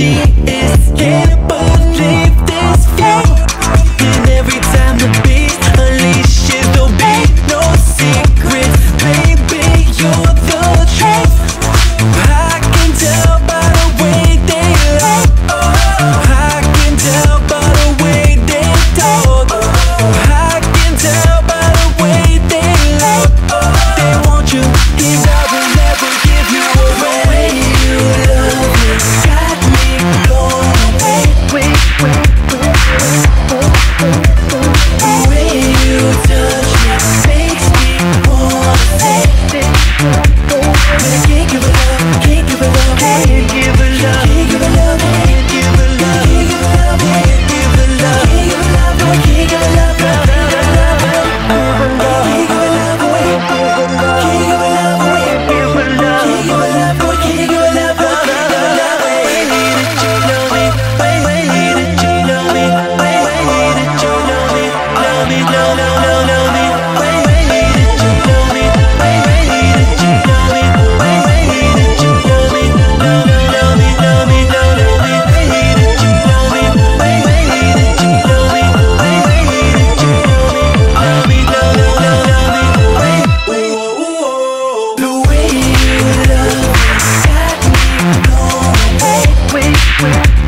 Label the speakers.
Speaker 1: she is scared Your love got me going. way, way, way.